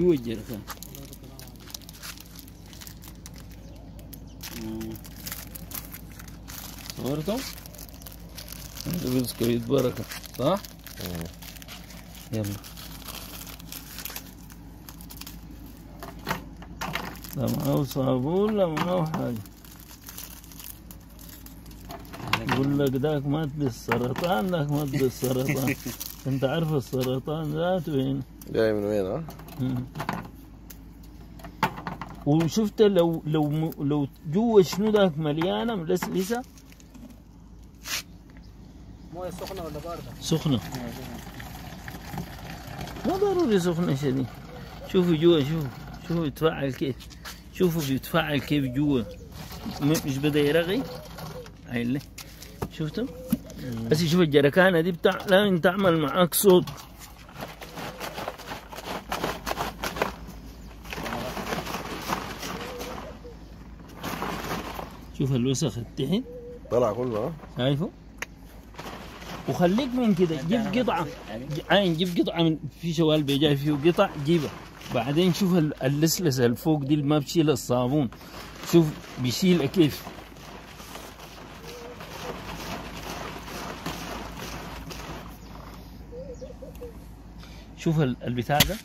الجركان مم. صورته؟ بسكويت بركة صح؟ يلا لا معه صابون لا معه حاجة يقول لك ذاك مات بالسرطان ذاك مات بالسرطان أنت عارف السرطان ذاته هنا جاي من وين ها؟ وشفت لو لو لو جوا شنو ذاك مليانة ملسلسه موية سخنة ولا باردة؟ سخنة. ما ضروري سخنة شديد شوفوا جوا شوفوا شوفوا يتفاعل كيف. شوفوا بيتفاعل كيف جوا مش بدأ يرغي؟ هاي اللي. شفتوا؟ بس شوف الجركانة دي بتاع لازم تعمل معاك صوت. شوف الوسخ التحت. طلع كله ها؟ شايفه؟ وخليك من كده جيب قطعة. عين جيب قطعة من في شوال بيجاي فيه قطع جيبها. بعدين شوف ال- اللسلسة اللي فوق دي اللي ما بشيل الصابون. شوف بيشيلها كيف. شوف ال- البتاع ده.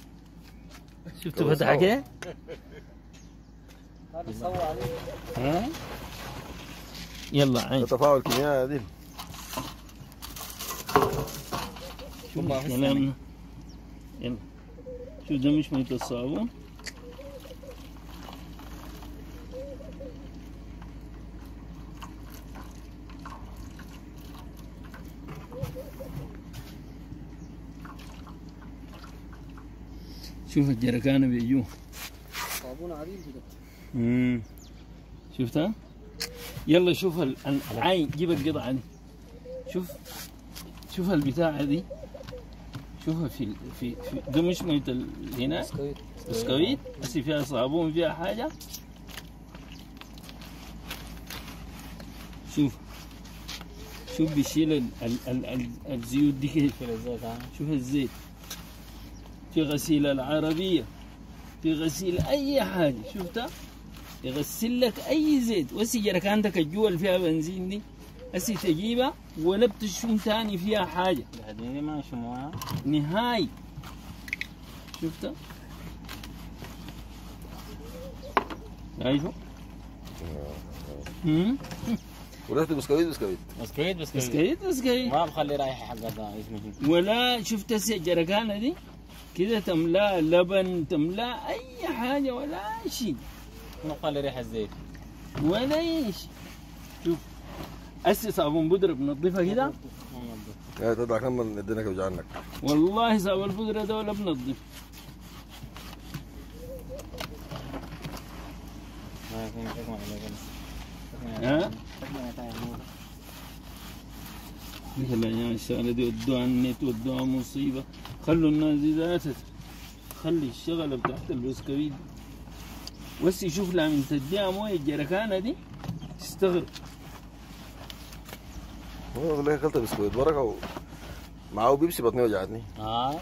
شفت كويس فتحه أوي. كده هذا سوى. عليه ها؟ يلا عين. تفاعل كيميائي يا ديل شوف كلامنا. يلا. شوف ده مش مية الصابون. شوف الجركانة بيجوه. صابون عديل بجد مم. شفتها؟ يلا شوف ال- ال- العين جيب القطعة دي. شوف شوف البتاعة دي. شوفها في ال- في في ده مش ميت ال- هنا؟ بسكويت. بسكويت. بس فيها صابون فيها حاجة. شوف. شوف بيشيل ال ال ال ال الزيوت دي. كيف كده شوف الزيت. في غسيل العربية. في غسيل أي حاجة. شفتها؟ يغسل لك أي زيت. والسيجارة كانت الجوا اللي فيها بنزين دي. هسي تجيبها ولا بتشوم تاني فيها حاجة. بعدين ما شموها نهاية شفتها شايفه؟ امم وريحته بسكويت بسكويت. بسكويت بس بسكويت كيف بس كيف ما بخلي رايحه حقتها اسمه. ولا شفت الجركانة دي كده تملاه لبن تملاه أي حاجة ولا شيء. بخلي ريحة الزيت. ولا إيش؟ شوف أسي صابون بودرة بنضيفها كده؟ تطلع كم الدنيا وجعانك والله صابون البودرة ده ولا بنضيف. ها؟ مثل الأيام الشغلة دي؟ ودوها النت ودوها مصيبة. خلوا الناس دي ذاتها. خلي الشغلة بتاعت البسكويت بس يشوف لها من تديها موية الجركانة دي تستغرب. هو والله اكلت بسكويت. بركه و... معاه بيبسي بطني وجعتني. آه.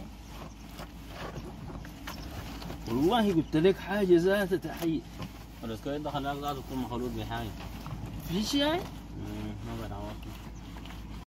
والله قلت لك حاجة ذاتها تحية. البسكويت ده خلاك ذاته تكون مخلوط بحاجة. في شيء؟ ما بعرف